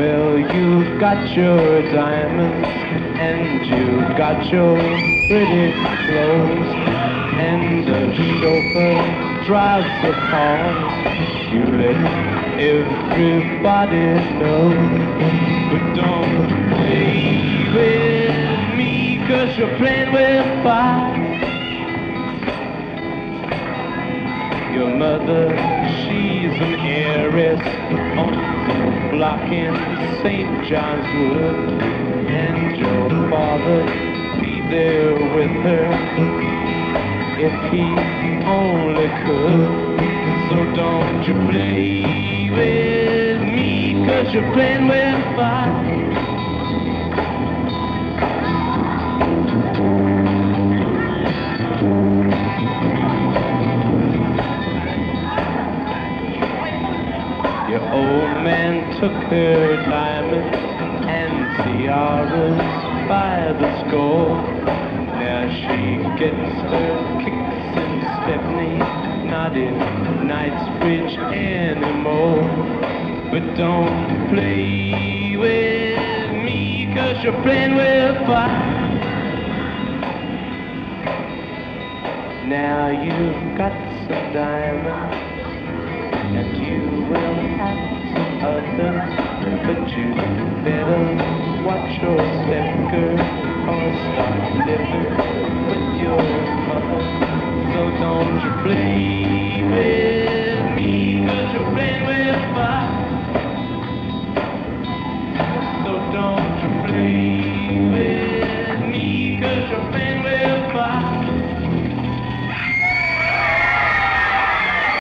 you've got your diamonds and you've got your pretty clothes and the chauffeur drives the car. You let everybody know, but don't play with me 'cause you're playing with fire. Your mother, she's an heiress block in St. John's Wood. And your father, be there with her if he only could. So don't you play with me, cause you're playing with fire. Your old man took her diamonds and tiaras by the score. Now she gets her kicks in Stepney, not in Knightsbridge anymore. But don't play with me, cause you're playing with fire. Now you've got some diamonds others, but you better watch your step, girl, or start living with your mother. So don't you play with